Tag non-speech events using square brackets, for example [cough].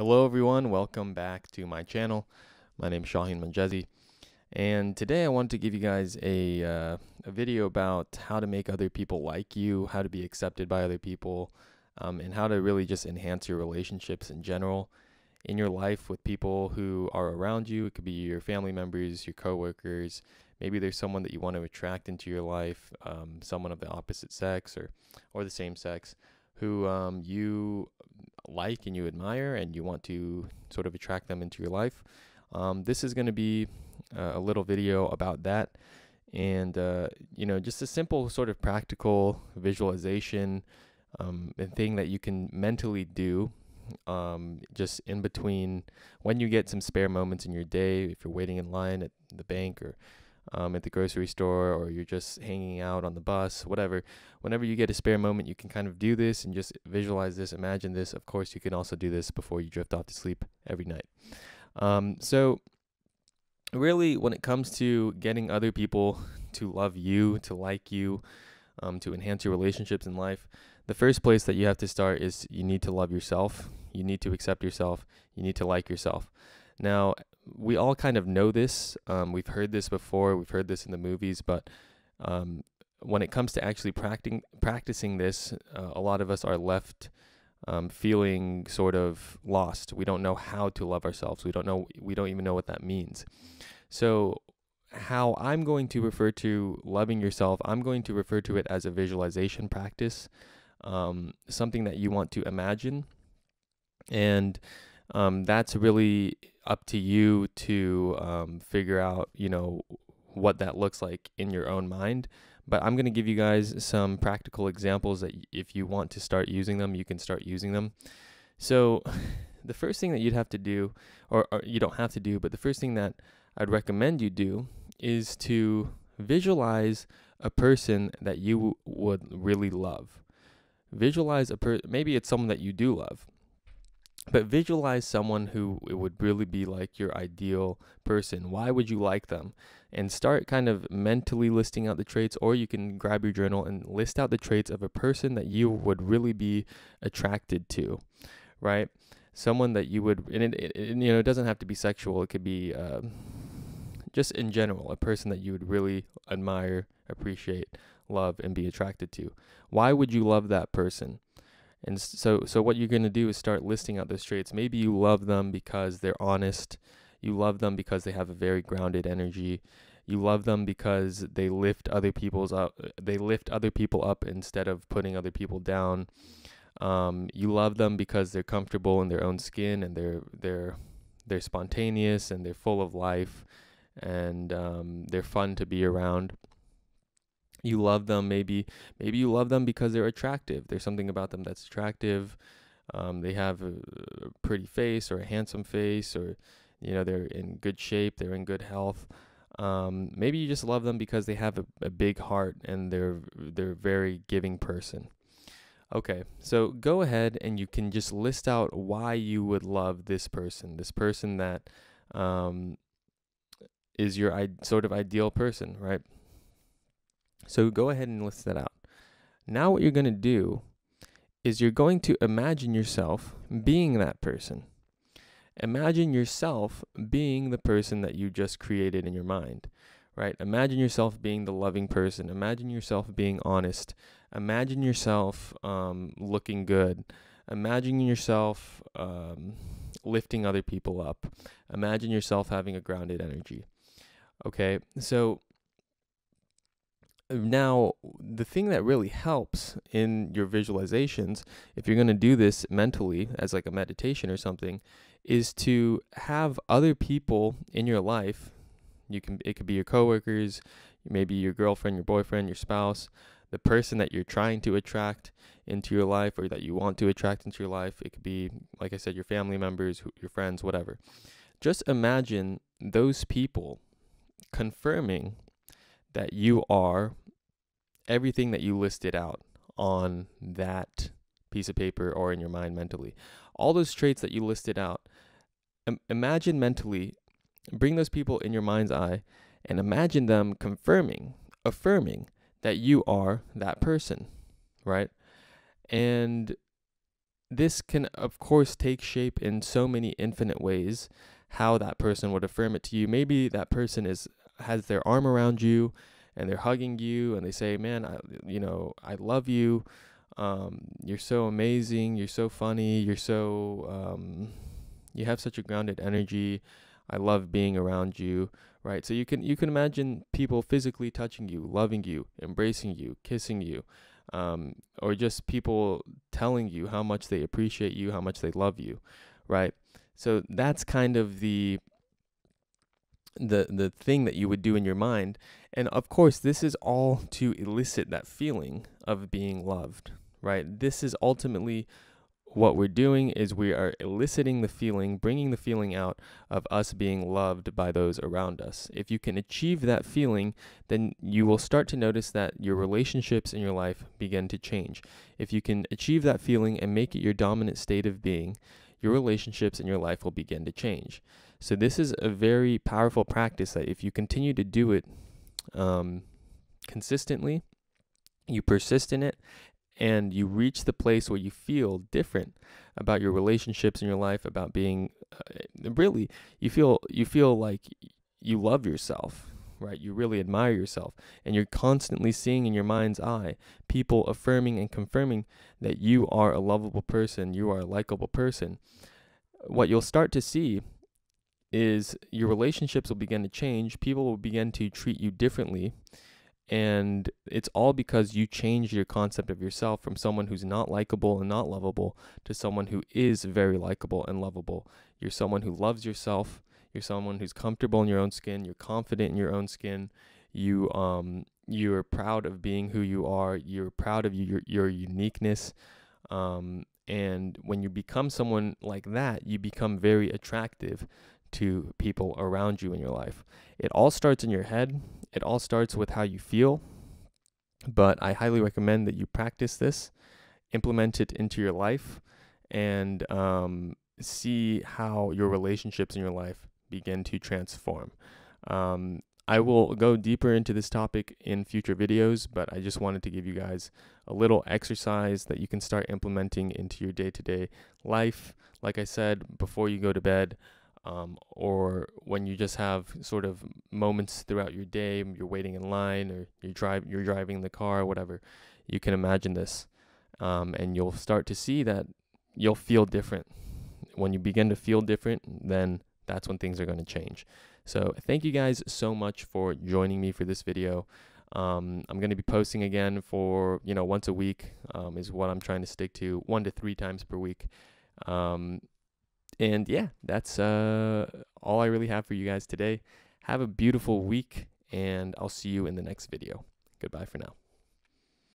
Hello, everyone. Welcome back to my channel. My name is Shahin Monjezi, and today I wanted to give you guys a, uh, a video about how to make other people like you, how to be accepted by other people, um, and how to really just enhance your relationships in general in your life with people who are around you. It could be your family members, your coworkers. Maybe there's someone that you want to attract into your life, um, someone of the opposite sex or or the same sex, who um, you like and you admire and you want to sort of attract them into your life. Um, this is going to be uh, a little video about that and uh, you know just a simple sort of practical visualization um, and thing that you can mentally do um, just in between when you get some spare moments in your day if you're waiting in line at the bank or um, at the grocery store or you're just hanging out on the bus, whatever. Whenever you get a spare moment, you can kind of do this and just visualize this, imagine this. Of course, you can also do this before you drift off to sleep every night. Um, so, really, when it comes to getting other people [laughs] to love you, to like you, um, to enhance your relationships in life, the first place that you have to start is you need to love yourself. You need to accept yourself. You need to like yourself. Now, we all kind of know this. Um, we've heard this before. We've heard this in the movies, but um, when it comes to actually practicing practicing this, uh, a lot of us are left um, feeling sort of lost. We don't know how to love ourselves. We don't know. We don't even know what that means. So, how I'm going to refer to loving yourself, I'm going to refer to it as a visualization practice, um, something that you want to imagine, and um, that's really up to you to um, figure out, you know, what that looks like in your own mind. But I'm going to give you guys some practical examples that if you want to start using them, you can start using them. So, [sighs] the first thing that you'd have to do, or, or you don't have to do, but the first thing that I'd recommend you do is to visualize a person that you would really love. Visualize a person, maybe it's someone that you do love but visualize someone who it would really be like your ideal person. Why would you like them? And start kind of mentally listing out the traits, or you can grab your journal and list out the traits of a person that you would really be attracted to, right? Someone that you would, and it, it, it you know, it doesn't have to be sexual. It could be uh, just in general, a person that you would really admire, appreciate, love, and be attracted to. Why would you love that person? And so, so what you're going to do is start listing out those traits. Maybe you love them because they're honest. You love them because they have a very grounded energy. You love them because they lift other people's up. They lift other people up instead of putting other people down. Um, you love them because they're comfortable in their own skin and they're they're they're spontaneous and they're full of life and um, they're fun to be around you love them maybe maybe you love them because they're attractive. There's something about them that's attractive. Um, they have a, a, pretty face or a handsome face or you know they're in good shape they're in good health. Um, maybe you just love them because they have a, a big heart and they're they're a very giving person. Okay so go ahead and you can just list out why you would love this person this person that um, is your I- sort of ideal person right so go ahead and list that out. Now, what you're going to do is you're going to imagine yourself being that person. Imagine yourself being the person that you just created in your mind, right? Imagine yourself being the loving person. Imagine yourself being honest. Imagine yourself um, looking good. Imagine yourself um, lifting other people up. Imagine yourself having a grounded energy. Okay, so now, the thing that really helps in your visualizations, if you're going to do this mentally as like a meditation or something, is to have other people in your life. You can it could be your coworkers, maybe your girlfriend, your boyfriend, your spouse, the person that you're trying to attract into your life or that you want to attract into your life. It could be like I said your family members, your friends, whatever. Just imagine those people confirming that you are everything that you listed out on that piece of paper or in your mind mentally. All those traits that you listed out, Im- imagine mentally, bring those people in your mind's eye and imagine them confirming, affirming that you are that person, right? And this can, of course, take shape in so many infinite ways. How that person would affirm it to you. Maybe that person is has their arm around you and they're hugging you and they say, "Man, I, you know, I love you. Um, you're so amazing. You're so funny. You're so um, you have such a grounded energy. I love being around you." Right? So you can you can imagine people physically touching you, loving you, embracing you, kissing you um, or just people telling you how much they appreciate you, how much they love you, right? So that's kind of the the the thing that you would do in your mind, and of course, this is all to elicit that feeling of being loved, right? This is ultimately what we're doing is we are eliciting the feeling, bringing the feeling out of us being loved by those around us. If you can achieve that feeling, then you will start to notice that your relationships in your life begin to change. If you can achieve that feeling and make it your dominant state of being, your relationships in your life will begin to change. So, this is a very powerful practice that if you continue to do it um, consistently, you persist in it, and you reach the place where you feel different about your relationships in your life about being uh, really you feel you feel like you love yourself right? You really admire yourself and you're constantly seeing in your mind's eye people affirming and confirming that you are a lovable person you are a likable person. What you'll start to see is your relationships will begin to change people will begin to treat you differently and it's all because you change your concept of yourself from someone who's not likable and not lovable to someone who is very likable and lovable. You're someone who loves yourself. You're someone who's comfortable in your own skin. You're confident in your own skin. You um you're proud of being who you are. You're proud of your your uniqueness. Um, and when you become someone like that, you become very attractive to people around you in your life. It all starts in your head, it all starts with how you feel. But I highly recommend that you practice this, implement it into your life, and um, see how your relationships in your life begin to transform. Um, I will go deeper into this topic in future videos, but I just wanted to give you guys a little exercise that you can start implementing into your day to day life. Like I said, before you go to bed, um, or when you just have sort of moments throughout your day, you're waiting in line or you drive, you're driving the car, or whatever. You can imagine this, um, and you'll start to see that you'll feel different. When you begin to feel different, then that's when things are going to change. So thank you guys so much for joining me for this video. Um, I'm going to be posting again for you know once a week um, is what I'm trying to stick to, one to three times per week. And yeah, that's uh, all I really have for you guys today. Have a beautiful week, and I'll see you in the next video. Goodbye for now.